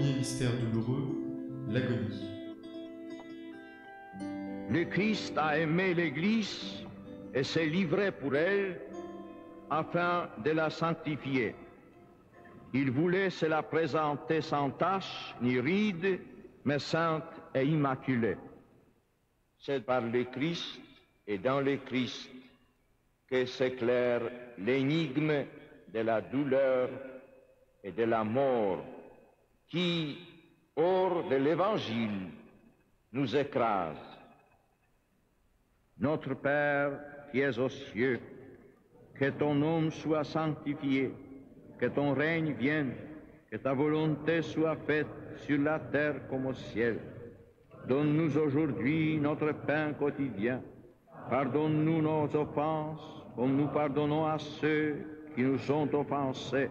Mystère douloureux, l'agonie. Le Christ a aimé l'Église et s'est livré pour elle afin de la sanctifier. Il voulait se la présenter sans tache ni ride, mais sainte et immaculée. C'est par le Christ et dans le Christ que s'éclaire l'énigme de la douleur et de la mort qui, hors de l'Évangile, nous écrase. Notre Père qui es aux cieux, que ton nom soit sanctifié, que ton règne vienne, que ta volonté soit faite sur la terre comme au ciel. Donne-nous aujourd'hui notre pain quotidien. Pardonne-nous nos offenses, comme nous pardonnons à ceux qui nous ont offensés.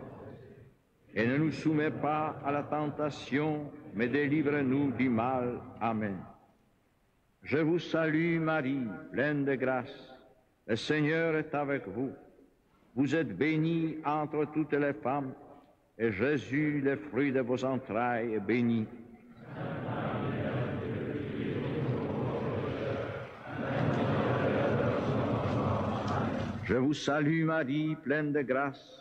Et ne nous soumets pas à la tentation, mais délivre-nous du mal. Amen. Je vous salue Marie, pleine de grâce. Le Seigneur est avec vous. Vous êtes bénie entre toutes les femmes, et Jésus, le fruit de vos entrailles, est béni. Je vous salue Marie, pleine de grâce.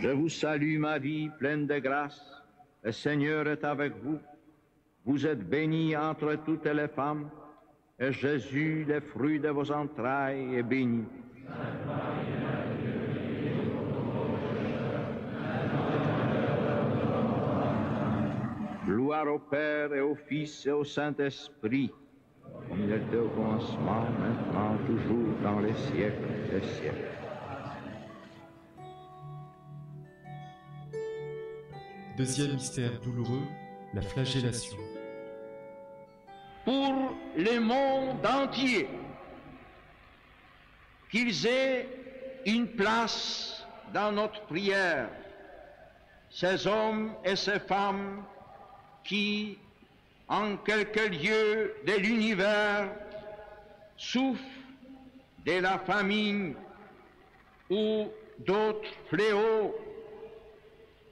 Je vous salue Marie, pleine de grâce. Le Seigneur est avec vous. Vous êtes bénie entre toutes les femmes, et Jésus, le fruit de vos entrailles, est béni. Gloire au Père et au Fils et au Saint-Esprit, comme il était au commencement, maintenant, toujours, dans les siècles des siècles. Deuxième mystère douloureux, la flagellation. Pour le monde entier, qu'ils aient une place dans notre prière, ces hommes et ces femmes qui, en quelques lieux de l'univers, souffrent de la famine ou d'autres fléaux,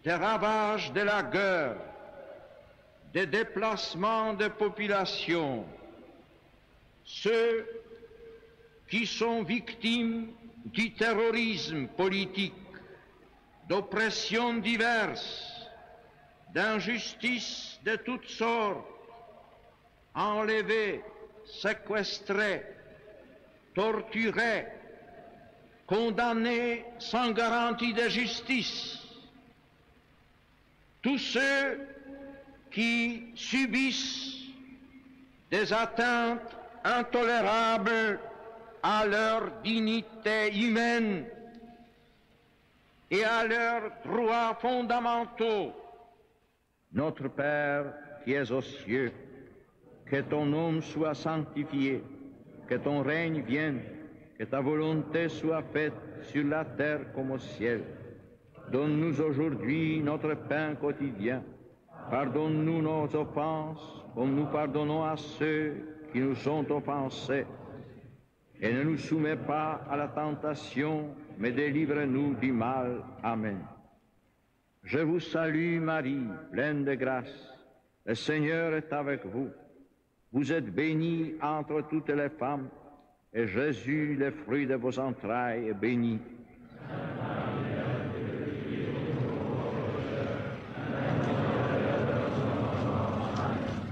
des ravages de la guerre, des déplacements de population, ceux qui sont victimes du terrorisme politique, d'oppressions diverses, d'injustices de toutes sortes, enlevés, séquestrés, torturés, condamnés sans garantie de justice. Tous ceux qui subissent des atteintes intolérables à leur dignité humaine et à leurs droits fondamentaux. Notre Père qui es aux cieux, que ton nom soit sanctifié, que ton règne vienne, que ta volonté soit faite sur la terre comme au ciel. Donne-nous aujourd'hui notre pain quotidien. Pardonne-nous nos offenses, comme nous pardonnons à ceux qui nous sont offensés. Et ne nous soumets pas à la tentation, mais délivre-nous du mal. Amen. Je vous salue Marie, pleine de grâce. Le Seigneur est avec vous. Vous êtes bénie entre toutes les femmes, et Jésus, le fruit de vos entrailles, est béni.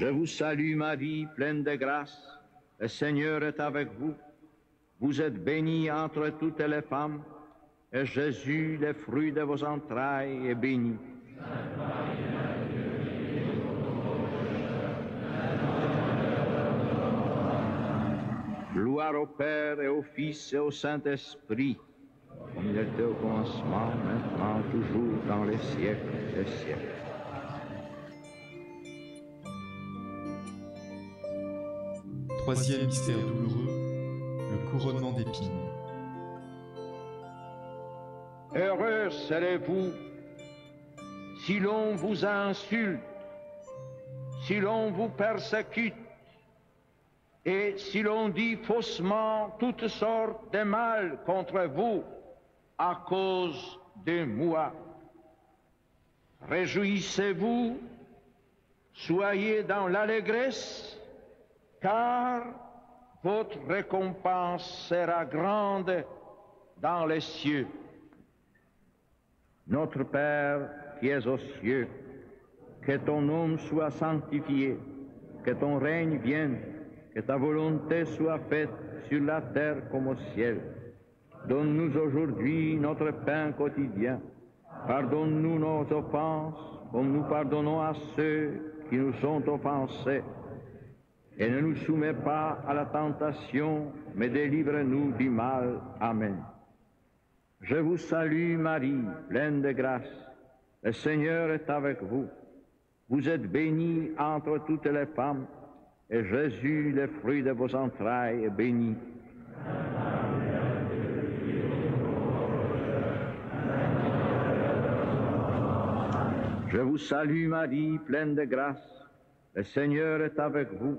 Je vous salue Marie, pleine de grâce. Le Seigneur est avec vous. Vous êtes bénie entre toutes les femmes, et Jésus, le fruit de vos entrailles, est béni. Gloire au Père et au Fils et au Saint-Esprit, comme il était au commencement, maintenant, toujours, dans les siècles des siècles. Troisième mystère douloureux, le couronnement d'épines. Heureux serez-vous si l'on vous insulte, si l'on vous persécute, et si l'on dit faussement toutes sortes de mal contre vous à cause de moi. Réjouissez-vous, soyez dans l'allégresse, car votre récompense sera grande dans les cieux. Notre Père qui es aux cieux, que ton nom soit sanctifié, que ton règne vienne, que ta volonté soit faite sur la terre comme au ciel. Donne-nous aujourd'hui notre pain quotidien. Pardonne-nous nos offenses, comme nous pardonnons à ceux qui nous sont offensés. Et ne nous soumets pas à la tentation, mais délivre-nous du mal. Amen. Je vous salue Marie, pleine de grâce. Le Seigneur est avec vous. Vous êtes bénie entre toutes les femmes, et Jésus, le fruit de vos entrailles, est béni. Je vous salue Marie, pleine de grâce. Le Seigneur est avec vous.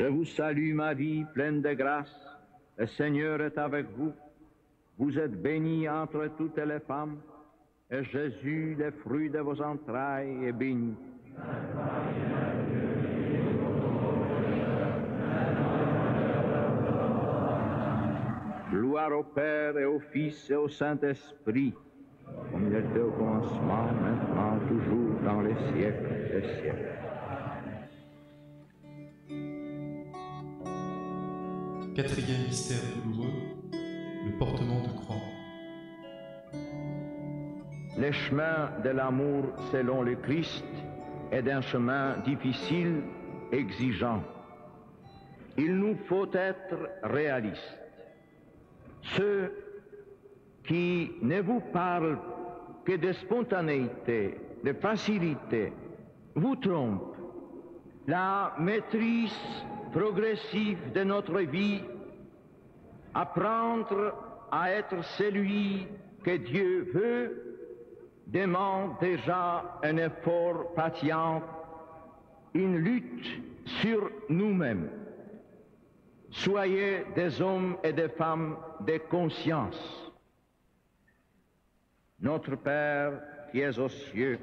Je vous salue Marie, pleine de grâce. Le Seigneur est avec vous. Vous êtes bénie entre toutes les femmes, et Jésus, le fruit de vos entrailles, est béni. Gloire au Père et au Fils et au Saint-Esprit, comme il était au commencement, maintenant, toujours, dans les siècles des siècles. Quatrième mystère douloureux, le portement de croix. De l'amour selon le Christ est un chemin difficile, exigeant. Il nous faut être réalistes. Ceux qui ne vous parlent que de spontanéité, de facilité, vous trompent. La maîtrise progressive de notre vie, apprendre à être celui que Dieu veut, demande déjà un effort patient, une lutte sur nous-mêmes. Soyez des hommes et des femmes de conscience. Notre Père qui es aux cieux,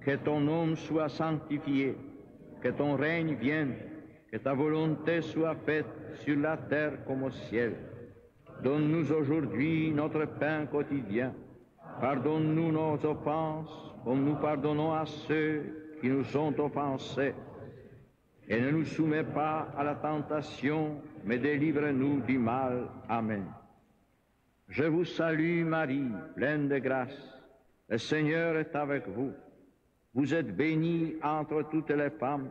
que ton nom soit sanctifié, que ton règne vienne, que ta volonté soit faite sur la terre comme au ciel. Donne-nous aujourd'hui notre pain quotidien. Pardonne-nous nos offenses, comme nous pardonnons à ceux qui nous ont offensés. Et ne nous soumets pas à la tentation, mais délivre-nous du mal. Amen. Je vous salue Marie, pleine de grâce. Le Seigneur est avec vous. Vous êtes bénie entre toutes les femmes,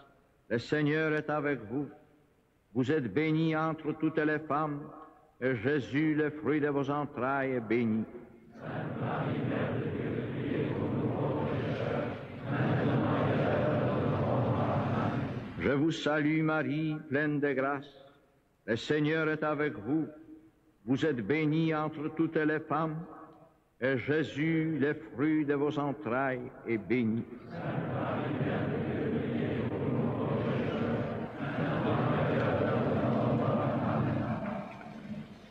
Le Seigneur est avec vous. Vous êtes bénie entre toutes les femmes, et Jésus, le fruit de vos entrailles, est béni. Je vous salue Marie, pleine de grâce. Le Seigneur est avec vous. Vous êtes bénie entre toutes les femmes, et Jésus, le fruit de vos entrailles, est béni.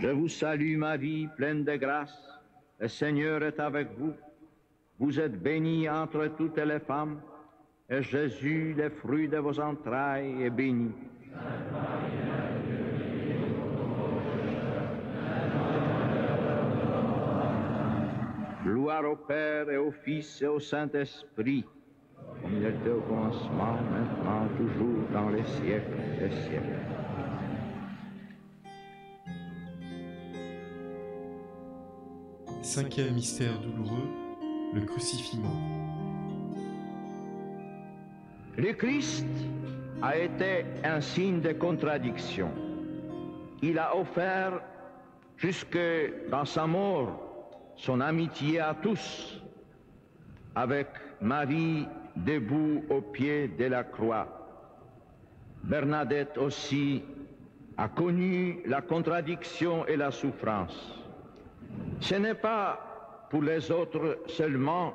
Je vous salue Marie, pleine de grâce. Le Seigneur est avec vous. Vous êtes bénie entre toutes les femmes, et Jésus, le fruit de vos entrailles, est béni. Gloire au Père et au Fils et au Saint-Esprit, il était au commencement, maintenant, toujours, dans les siècles des siècles. Cinquième mystère douloureux, le crucifixion. Le Christ a été un signe de contradiction. Il a offert jusque dans sa mort son amitié à tous, avec Marie debout au pied de la croix. Bernadette aussi a connu la contradiction et la souffrance. Ce n'est pas pour les autres seulement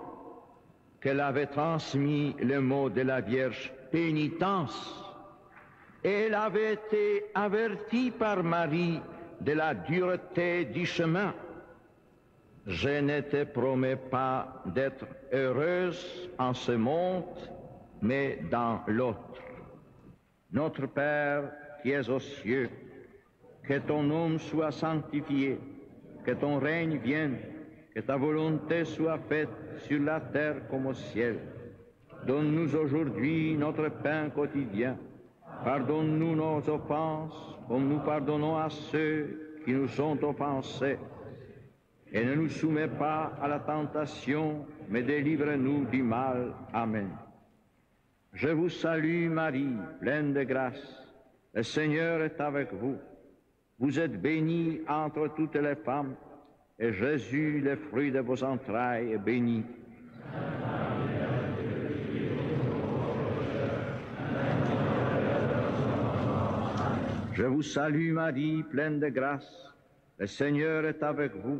qu'elle avait transmis le mot de la Vierge pénitence. Elle avait été avertie par Marie de la dureté du chemin. Je ne te promets pas d'être heureuse en ce monde, mais dans l'autre. Notre Père qui es aux cieux, que ton nom soit sanctifié, que ton règne vienne, que ta volonté soit faite sur la terre comme au ciel. Donne-nous aujourd'hui notre pain quotidien. Pardonne-nous nos offenses, comme nous pardonnons à ceux qui nous ont offensés. Et ne nous soumets pas à la tentation, mais délivre-nous du mal. Amen. Je vous salue Marie, pleine de grâce. Le Seigneur est avec vous. Vous êtes bénie entre toutes les femmes, et Jésus, le fruit de vos entrailles, est béni. Je vous salue Marie, pleine de grâce. Le Seigneur est avec vous.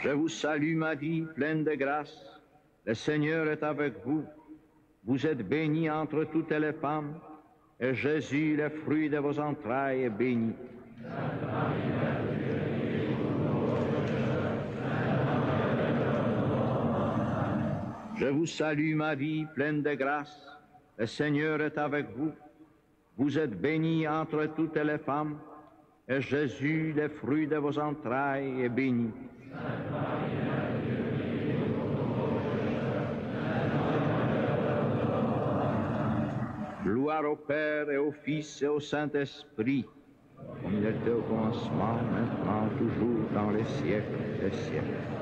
Je vous salue Marie, pleine de grâce. Le Seigneur est avec vous. Vous êtes bénie entre toutes les femmes, et Jésus, le fruit de vos entrailles, est béni. Je vous salue Marie, pleine de grâce. Le Seigneur est avec vous. Vous êtes bénie entre toutes les femmes, et Jésus, le fruit de vos entrailles, est béni. Au Père et au Fils et au Saint-Esprit, comme il était au commencement, maintenant, toujours, dans les siècles des siècles.